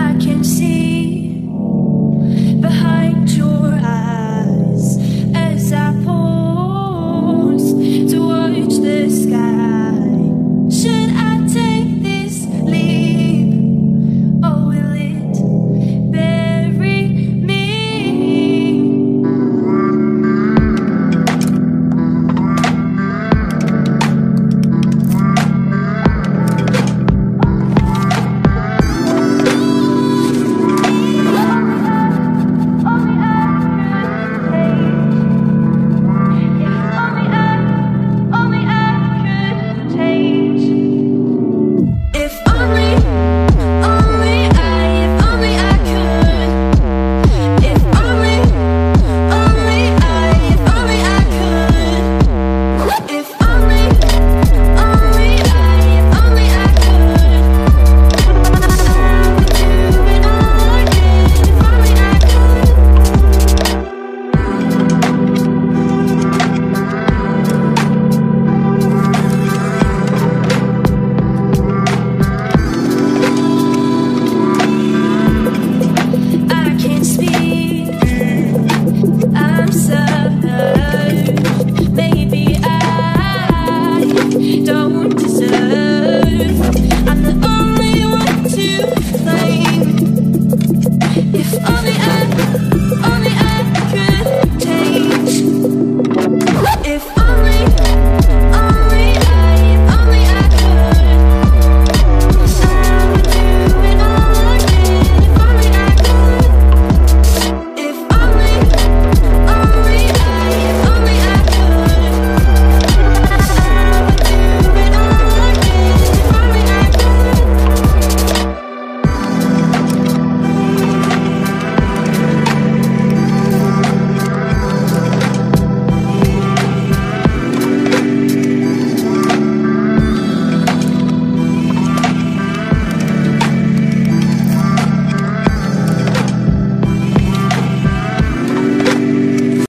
I can see behind.